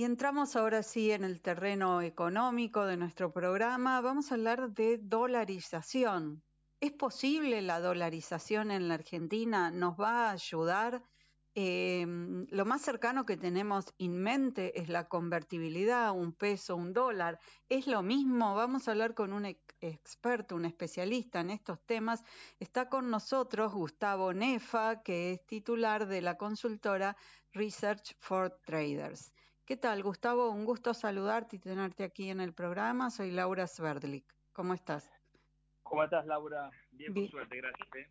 Y entramos ahora sí en el terreno económico de nuestro programa. Vamos a hablar de dolarización. ¿Es posible la dolarización en la Argentina? ¿Nos va a ayudar? Eh, lo más cercano que tenemos en mente es la convertibilidad, un peso, un dólar. ¿Es lo mismo? Vamos a hablar con un experto, un especialista en estos temas. Está con nosotros Gustavo Nefa, que es titular de la consultora Research for Traders. ¿Qué tal, Gustavo? Un gusto saludarte y tenerte aquí en el programa. Soy Laura Sverdlik. ¿Cómo estás? ¿Cómo estás, Laura? Bien, por suerte, gracias. ¿eh?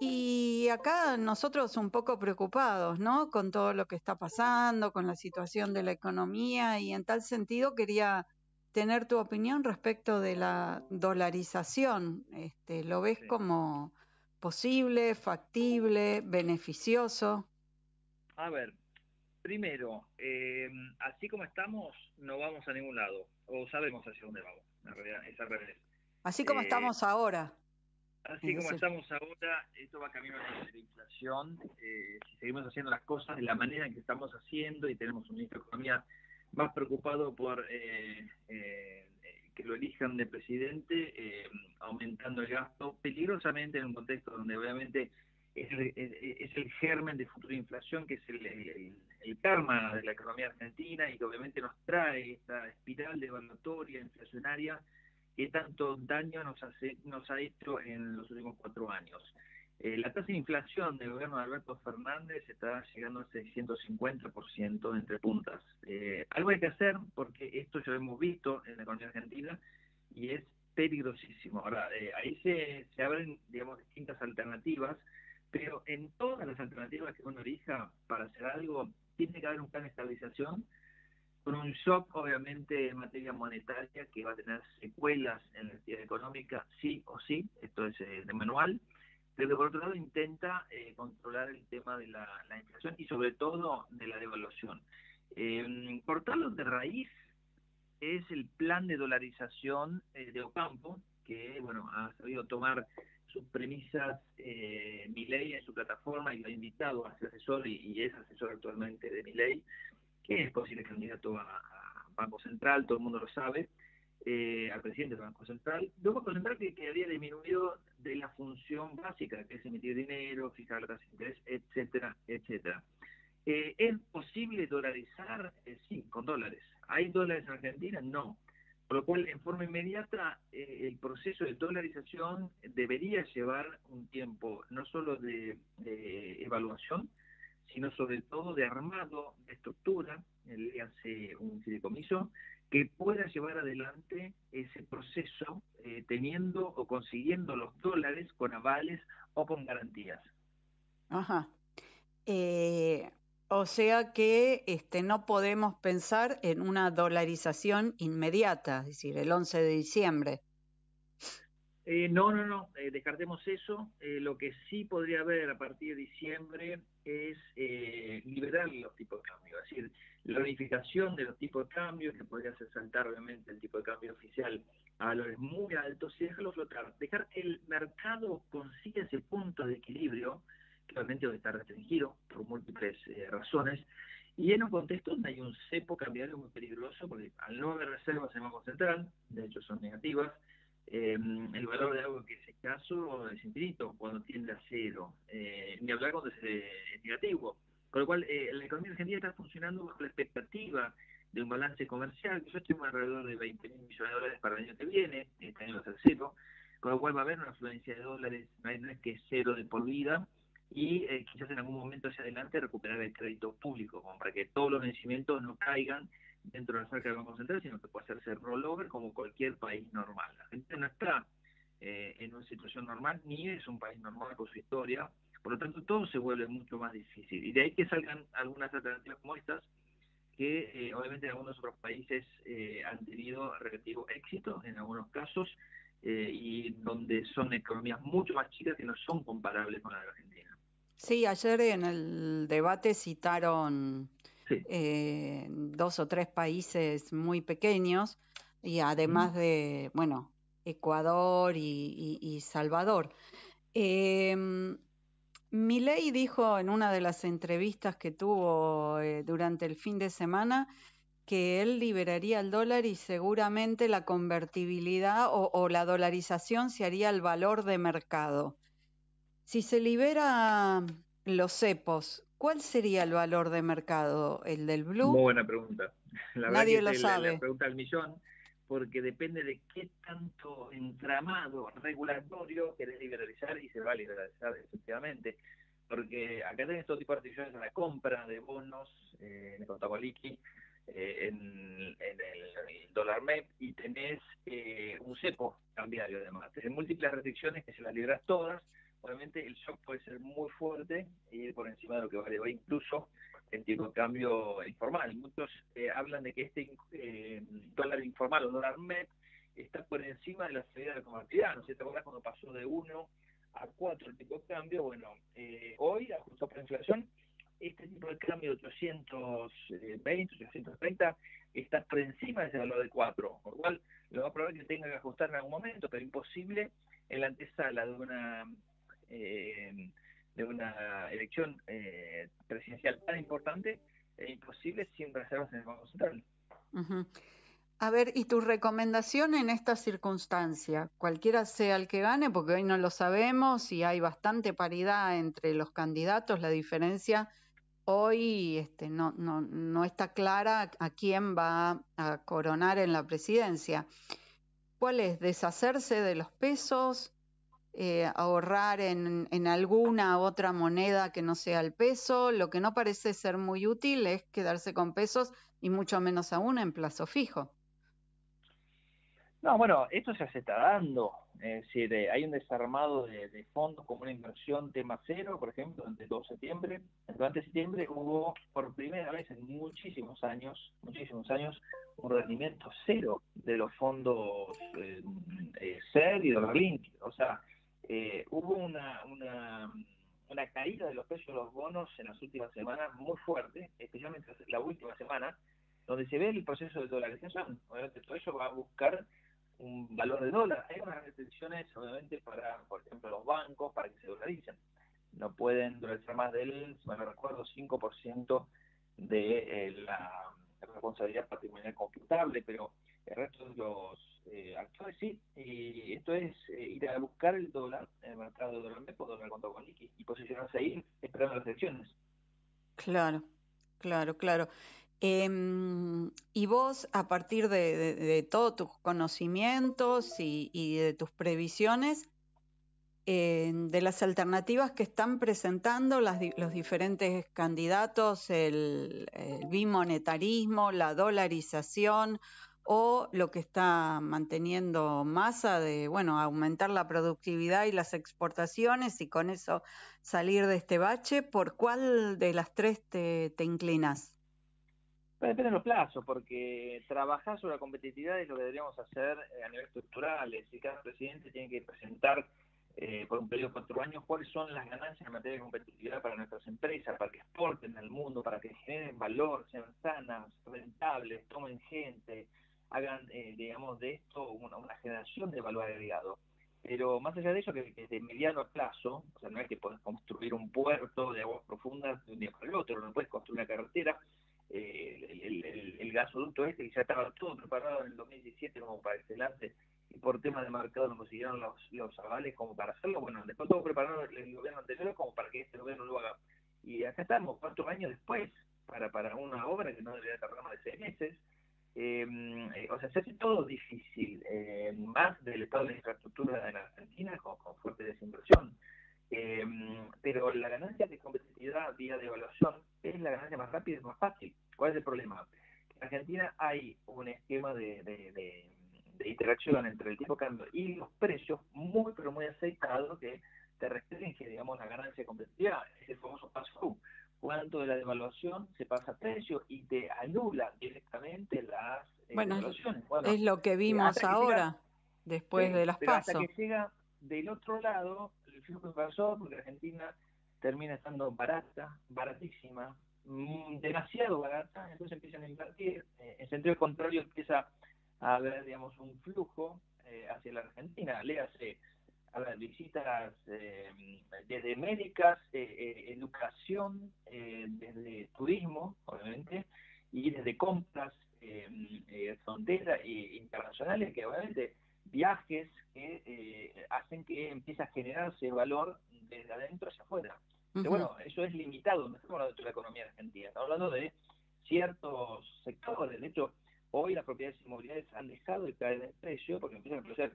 Y acá nosotros un poco preocupados, ¿no? Con todo lo que está pasando, con la situación de la economía y en tal sentido quería tener tu opinión respecto de la dolarización. Este, ¿Lo ves como posible, factible, beneficioso? A ver, Primero, eh, así como estamos, no vamos a ningún lado, o sabemos hacia dónde vamos, en realidad, es al revés. Así como eh, estamos ahora. Así como estamos ahora, esto va a camino a la inflación. Eh, si seguimos haciendo las cosas de la manera en que estamos haciendo y tenemos un ministro de Economía más preocupado por que lo elijan de presidente, aumentando el gasto peligrosamente en un contexto donde obviamente es el, germen de futura inflación, que es el, karma de la economía argentina y que obviamente nos trae esta espiral devaluatoria, inflacionaria, que tanto daño nos, hace, nos ha hecho en los últimos cuatro años. Eh, la tasa de inflación del gobierno de Alberto Fernández está llegando al 650% entre puntas. Eh, algo hay que hacer porque esto ya lo hemos visto en la economía argentina y es peligrosísimo. Ahora, eh, ahí se, se abren, digamos, distintas alternativas pero en todas las alternativas que uno elija para hacer algo, tiene que haber un plan de estabilización con un shock, obviamente, en materia monetaria que va a tener secuelas en la actividad económica, sí o sí, esto es eh, de manual, pero por otro lado intenta eh, controlar el tema de la, inflación y sobre todo de la devaluación. Eh, cortarlo de raíz es el plan de dolarización eh, de Ocampo, que bueno ha sabido tomar sus premisas eh, Milei en su plataforma y lo ha invitado a ser asesor y, es asesor actualmente de Milei, que es posible candidato a, Banco Central, todo el mundo lo sabe, eh, al presidente del Banco Central, de un Central que, había disminuido de la función básica, que es emitir dinero, fijar la tasa de interés, etcétera, etcétera. Eh, ¿Es posible dolarizar? Eh, sí, con dólares. ¿Hay dólares en Argentina? No. Por lo cual, en forma inmediata, eh, el proceso de dolarización debería llevar un tiempo no solo de, evaluación, sino sobre todo de armado de estructura, le hace un fideicomiso, que pueda llevar adelante ese proceso eh, teniendo o consiguiendo los dólares con avales o con garantías. Ajá. Eh, o sea que este, no podemos pensar en una dolarización inmediata, es decir, el 11 de diciembre. Eh, no, no, no, eh, descartemos eso. Eh, lo que sí podría haber a partir de diciembre es liberar los tipos de cambio, es decir, la unificación de los tipos de cambio, que podría hacer saltar obviamente el tipo de cambio oficial a valores muy altos y dejarlo flotar, dejar que el mercado consiga ese punto de equilibrio que obviamente está restringido por múltiples eh, razones, y en un contexto donde hay un cepo cambiario muy peligroso, porque al no haber reservas en el Banco Central, de hecho son negativas, eh, el valor de algo que es escaso es infinito cuando tiende a cero, eh, ni hablar cuando es, negativo. Con lo cual, la economía argentina está funcionando bajo la expectativa de un balance comercial, yo estoy alrededor de 20 mil millones de dólares para el año que viene, este año va a ser cero, con lo cual va a haber una afluencia de dólares, no es que es cero de por vida, y eh, quizás en algún momento hacia adelante recuperar el crédito público, como para que todos los vencimientos no caigan dentro de la cerca del Banco Central, sino que pueda hacerse rollover como cualquier país normal. La gente no está eh, en una situación normal, ni es un país normal con su historia, por lo tanto todo se vuelve mucho más difícil. Y de ahí que salgan algunas alternativas como estas, que eh, obviamente en algunos otros países han tenido relativo éxito en algunos casos, y donde son economías mucho más chicas que no son comparables con la de Argentina. Sí, ayer en el debate citaron eh, dos o tres países muy pequeños y además de, bueno, Ecuador y, Salvador. Eh, Milei dijo en una de las entrevistas que tuvo eh, durante el fin de semana que él liberaría el dólar y seguramente la convertibilidad o, la dolarización se haría al valor de mercado. Si se libera los cepos, ¿cuál sería el valor de mercado? ¿El del blue? Muy buena pregunta. Nadie lo sabe. La, pregunta del millón, porque depende de qué tanto entramado regulatorio querés liberalizar y se va a liberalizar efectivamente. Porque acá tenés todo tipo de restricciones a la compra de bonos eh, en el contado liqui, eh, en, el, dólar MEP y tenés eh, un cepo cambiario además. Tenés múltiples restricciones que se las libras todas. Obviamente el shock puede ser muy fuerte y ir por encima de lo que vale hoy, incluso el tipo de cambio informal. Muchos eh, hablan de que este dólar informal o dólar MEP está por encima de la salida de la convertibilidad. ¿No sé, ¿Te acuerdas cuando pasó de 1 a 4 el tipo de cambio? Bueno, hoy, ajustado por inflación, este tipo de cambio de 820, 830 está por encima de ese valor de 4, por lo cual lo va a probar que tenga que ajustar en algún momento, pero imposible en la antesala de una eh, de una elección eh, presidencial tan importante, es imposible sin reservas en el Banco Central. A ver, ¿y tu recomendación en esta circunstancia? Cualquiera sea el que gane, porque hoy no lo sabemos y hay bastante paridad entre los candidatos, la diferencia hoy este, no, no, no está clara a quién va a coronar en la presidencia. ¿Cuál es? ¿Deshacerse de los pesos? Eh, ¿Ahorrar en, en alguna otra moneda que no sea el peso? Lo que no parece ser muy útil es quedarse con pesos y mucho menos aún en plazo fijo. No, bueno, esto ya se está dando. Eh, hay un desarmado de, fondos como una inversión tema cero, por ejemplo, durante todo septiembre. Durante septiembre hubo por primera vez en muchísimos años, muchísimos años, un rendimiento cero de los fondos eh, eh SER y dólar O sea, eh, hubo una, una, caída de los precios de los bonos en las últimas semanas muy fuerte, especialmente la última semana, donde se ve el proceso de dolarización. Obviamente todo eso va a buscar un valor de dólar. Hay unas restricciones, obviamente, para, por ejemplo, los bancos, para que se dolaricen. No pueden dolarizar más del, si me recuerdo, 5% de eh, la responsabilidad patrimonial computable, pero el resto de los eh, actores sí. Y esto es eh, ir a buscar el dólar el mercado de dólar MEP o dólar con y posicionarse ahí esperando las elecciones. Claro, claro, claro. Em, y vos, a partir de, todos tus conocimientos y, de tus previsiones, de las alternativas que están presentando los diferentes candidatos, el, bimonetarismo, la dolarización o lo que está manteniendo masa de, bueno, aumentar la productividad y las exportaciones y con eso salir de este bache, ¿por cuál de las tres te, te inclinas? depende de los plazos, porque trabajar sobre la competitividad es lo que deberíamos hacer eh, a nivel estructural. Es decir, cada presidente tiene que presentar eh, por un periodo de cuatro años cuáles son las ganancias en materia de competitividad para nuestras empresas, para que exporten al mundo, para que generen valor, sean sanas, rentables, tomen gente, hagan, eh, digamos, de esto una, generación de valor agregado. Pero más allá de eso, que, que de mediano plazo, o sea, no es que puedas construir un puerto de aguas profundas de un día para el otro, no puedes construir una carretera, eh, el, gasoducto este, que ya estaba todo preparado en el 2017 como para excelarse y por temas de mercado no consiguieron los, los avales como para hacerlo. Bueno, después todo preparado el gobierno anterior como para que este gobierno lo haga. Y acá estamos, cuatro años después, para, para una obra que no debería tardar más de seis meses. Em, eh, o sea, se hace todo difícil, eh, más del estado de infraestructura en Argentina con, fuerte desinversión. Eh, pero la ganancia de competitividad vía de evaluación es la ganancia más rápida y más fácil. ¿Cuál es el problema? En Argentina hay un esquema de, de, interacción entre el tipo de cambio y los precios muy, pero muy aceitado que te restringe, digamos, la ganancia de competitividad. Es el famoso pass-through. Cuánto de la devaluación se pasa a precio y te anula directamente las eh, bueno, es lo que vimos ahora, después de las pasos. Hasta que llega del otro lado, el flujo inversor, porque Argentina termina estando barata, baratísima, mm, demasiado barata, entonces empiezan a invertir, eh, en sentido contrario empieza a haber, digamos, un flujo eh, hacia la Argentina, léase, a ver, visitas eh, desde médicas, educación, desde turismo, obviamente, y desde compras eh, fronteras internacionales que obviamente viajes que hacen que empiece a generarse valor desde adentro hacia afuera. Pero bueno, eso es limitado, no estamos hablando de la economía argentina, estamos hablando de ciertos sectores. De hecho, hoy las propiedades inmobiliarias han dejado de caer en precio porque empiezan a aparecer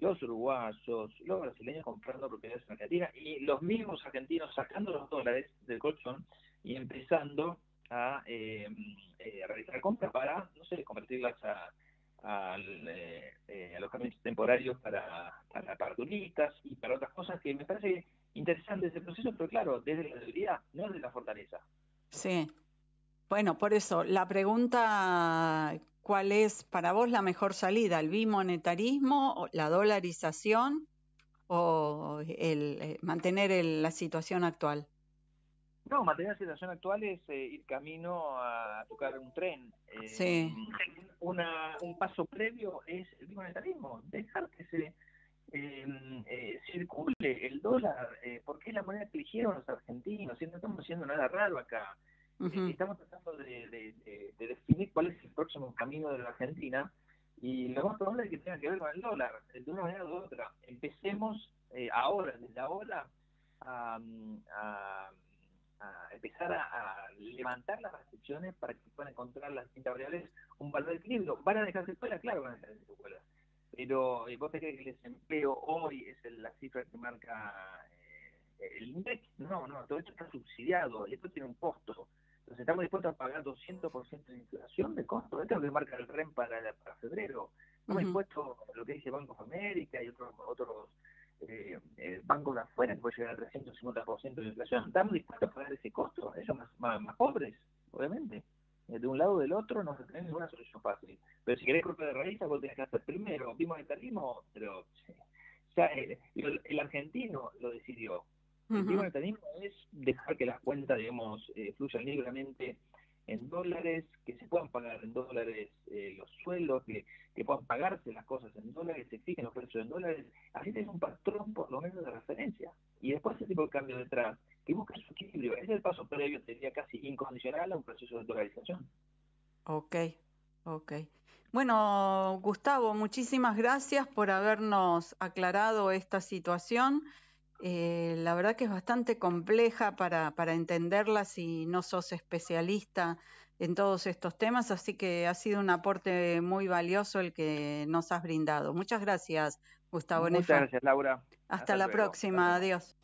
los uruguayos, los brasileños comprando propiedades en Argentina y los mismos argentinos sacando los dólares del colchón y empezando a eh, eh, realizar compras para, no sé, convertirlas a, a eh, alojamientos temporarios para, para, turistas y para otras cosas que me parece interesante ese proceso, pero claro, desde la debilidad, no desde la fortaleza. Sí. Bueno, por eso, la pregunta, ¿cuál es para vos la mejor salida? ¿El bimonetarismo, la dolarización o el, eh, mantener la situación actual? No, mantener la situación actual es eh, ir camino a tocar un tren. Eh, sí. Una, un paso previo es el bimonetarismo, dejar que se em, eh, circule el dólar, porque es la moneda que eligieron los argentinos, y no estamos haciendo nada raro acá. Estamos tratando de, definir cuál es el próximo camino de la Argentina, y lo más probable es que tenga que ver con el dólar, de una manera u otra. Empecemos ahora, desde ahora, a a empezar a, levantar las restricciones para que puedan encontrar las distintas variables un valor de equilibrio. ¿Van a dejarse escuela? Claro, van a dejarse escuela. Pero eh, vos te crees que el desempleo hoy es la cifra que marca eh, el INDEC. No, no, todo esto está subsidiado y esto tiene un costo. Entonces estamos dispuestos a pagar 200% de inflación de costo. Esto es lo que marca el REM para, para febrero. Estamos dispuestos a lo que dice Banco de América y otros, otros eh, el banco de afuera que puede llegar al 350% de inflación. ¿Estamos dispuestos a pagar ese costo? Ellos más, más, pobres, obviamente. Eh, de un lado o del otro no se tiene ninguna solución fácil. Pero si querés golpe de raíz, vos tenés que hacer primero bimonetarismo, pero ya el, el, argentino lo decidió. El bimonetarismo es dejar que las cuentas, digamos, eh, fluyan libremente en dólares, que se puedan pagar en dólares eh, los sueldos, que, que, puedan pagarse las cosas en dólares, se fijen los precios en dólares, así es un patrón por lo menos de referencia. Y después ese tipo de cambio detrás, que busca su equilibrio, ese es el paso previo, sería casi incondicional a un proceso de dolarización. Ok, ok. Bueno, Gustavo, muchísimas gracias por habernos aclarado esta situación. Eh, la verdad que es bastante compleja para, para entenderla si no sos especialista en todos estos temas, así que ha sido un aporte muy valioso el que nos has brindado. Muchas gracias, Gustavo Muchas gracias, Laura. Hasta, la próxima. Adiós.